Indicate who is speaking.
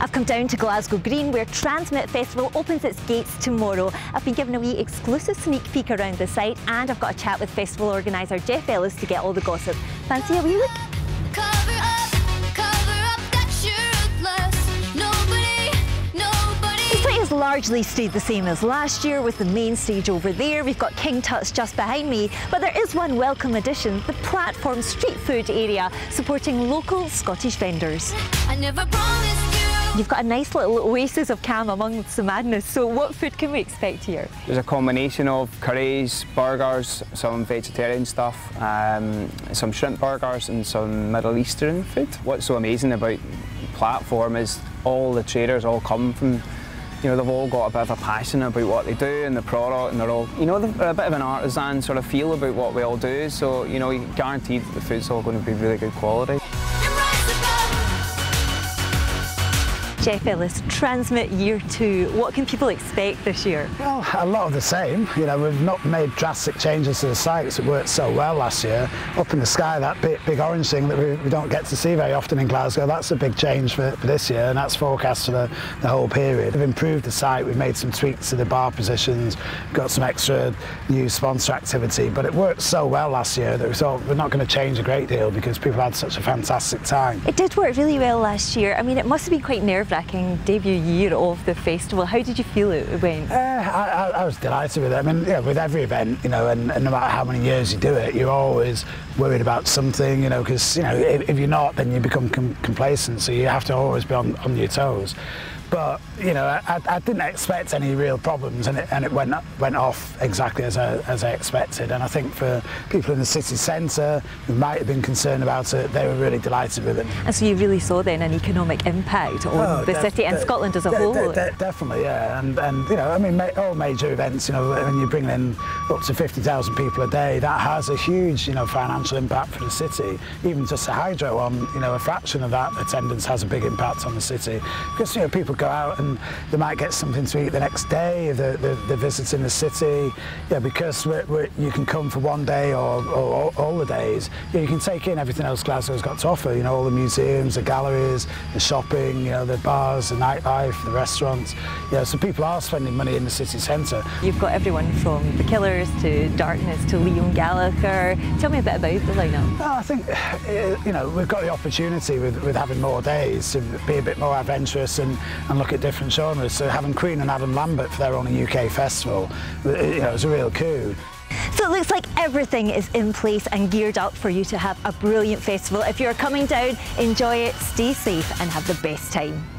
Speaker 1: I've come down to Glasgow Green where TRNSMT Festival opens its gates tomorrow. I've been given a wee exclusive sneak peek around the site and I've got a chat with festival organiser Geoff Ellis to get all the gossip. Fancy a wee look? has largely stayed the same as last year with the main stage over there. We've got King Tut's just behind me, but there is one welcome addition, the platform street food area supporting local Scottish vendors. You've got a nice little oasis of calm amongst the madness, so what food can we expect here?
Speaker 2: There's a combination of curries, burgers, some vegetarian stuff, um, some shrimp burgers and some Middle Eastern food. What's so amazing about platform is all the traders all come from you know, they've all got a bit of a passion about what they do and the product and they're all, you know, they're a bit of an artisan sort of feel about what we all do. So, you know, guaranteed that the food's all going to be really good quality.
Speaker 1: Geoff Ellis, TRNSMT Year 2. What can people expect this year?
Speaker 3: Well, a lot of the same. You know, we've not made drastic changes to the site because it worked so well last year. Up in the sky, that big, big orange thing that we, we, don't get to see very often in Glasgow, that's a big change for, for this year and that's forecast for the, the, whole period. We've improved the site, we've made some tweaks to the bar positions, got some extra new sponsor activity, but it worked so well last year that we thought we're not going to change a great deal because people had such a fantastic time.
Speaker 1: It did work really well last year. I mean, it must have been quite nerve debut year of the festival. How did you feel it went?
Speaker 3: Uh, I, I, was delighted with it. I mean, yeah, with every event, you know, and, and, no matter how many years you do it, you're always worried about something, you know, because, you know, if, if, you're not, then you become com complacent, so you have to always be on, on your toes. But you know, I, I, didn't expect any real problems, and it, and it went went off exactly as I, as I expected. And I think for people in the city centre who might have been concerned about it, they were really delighted with it.
Speaker 1: And so you really saw then an economic impact on oh, the city and Scotland as a whole.
Speaker 3: definitely, yeah. And and you know, I mean, all major events, you know, when you're bringing in up to 50,000 people a day, that has a huge, you know, financial impact for the city. Even just a hydro on, you know, a fraction of that attendance has a big impact on the city because you know people go out and they might get something to eat the next day they're, they're, they're visiting the city. Yeah, because we're, we're, you can come for one day or, or, or all the days. Yeah, you can take in everything else Glasgow's got to offer. You know, all the museums, the galleries, the shopping, you know, the bars, the nightlife, the restaurants. Yeah, so people are spending money in the city centre.
Speaker 1: You've got everyone from The Killers to Darkness to Liam Gallagher. Tell me a bit about the lineup.
Speaker 3: I think, uh, you know, we've got the opportunity with, with having more days to be a bit more adventurous and, and look at different genres. So having Queen and Adam Lambert for their own UK festival, uh, you know, it was a real coup.
Speaker 1: So it looks like everything is in place and geared up for you to have a brilliant festival. If you're coming down, enjoy it, stay safe and have the best time.